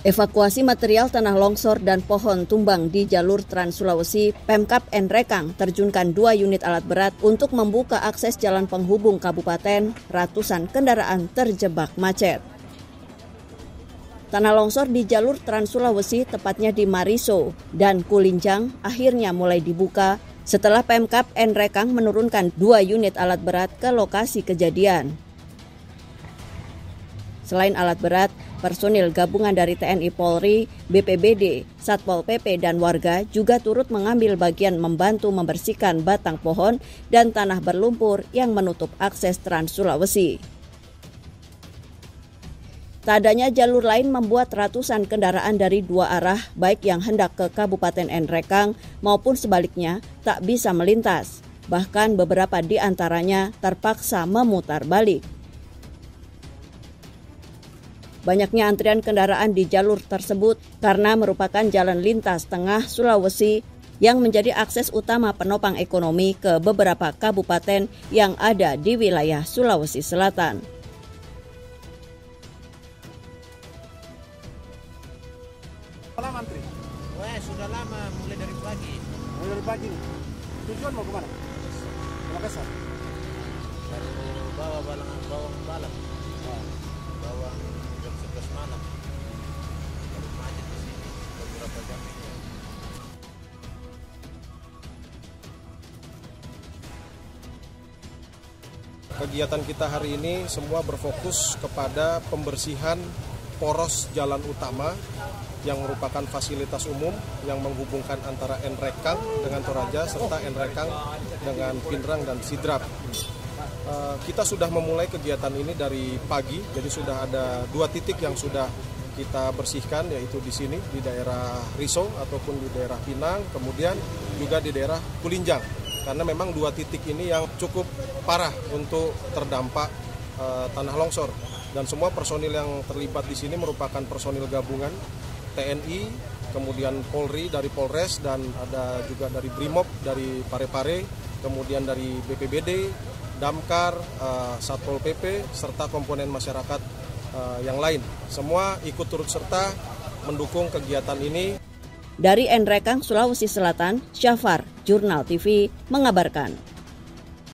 Evakuasi material tanah longsor dan pohon tumbang di jalur Trans Sulawesi, Pemkap Enrekang terjunkan dua unit alat berat untuk membuka akses jalan penghubung kabupaten. Ratusan kendaraan terjebak macet. Tanah longsor di jalur Trans Sulawesi, tepatnya di Mariso dan Kulinjang, akhirnya mulai dibuka setelah Pemkap Enrekang menurunkan dua unit alat berat ke lokasi kejadian. Selain alat berat, personil gabungan dari TNI Polri, BPBD, Satpol PP, dan warga juga turut mengambil bagian membantu membersihkan batang pohon dan tanah berlumpur yang menutup akses Trans Sulawesi. Tak adanya jalur lain membuat ratusan kendaraan dari dua arah, baik yang hendak ke Kabupaten Enrekang maupun sebaliknya, tak bisa melintas. Bahkan beberapa di antaranya terpaksa memutar balik. Banyaknya antrian kendaraan di jalur tersebut karena merupakan jalan lintas tengah Sulawesi yang menjadi akses utama penopang ekonomi ke beberapa kabupaten yang ada di wilayah Sulawesi Selatan. Lama antri? Wah, sudah lama, mulai dari pagi. Mulai dari pagi nih. Tujuan mau ke mana? Ke Makassar. Baru bawa balangan bawang balang, Kegiatan kita hari ini semua berfokus kepada pembersihan poros jalan utama yang merupakan fasilitas umum yang menghubungkan antara Enrekang dengan Toraja serta Enrekang dengan Pinrang dan Sidrap. Eh, Kita sudah memulai kegiatan ini dari pagi, jadi sudah ada dua titik yang sudah kita bersihkan yaitu di sini di daerah Riso ataupun di daerah Pinang, kemudian juga di daerah Kulinjang. Karena memang dua titik ini yang cukup parah untuk terdampak eh, tanah longsor dan semua personil yang terlibat di sini merupakan personil gabungan TNI, kemudian Polri dari Polres dan ada juga dari Brimob dari Parepare, kemudian dari BPBD, Damkar, eh, Satpol PP serta komponen masyarakat eh, yang lain. Semua ikut turut serta mendukung kegiatan ini Dari Enrekang, Sulawesi Selatan, Syafar, Jurnal TV, mengabarkan.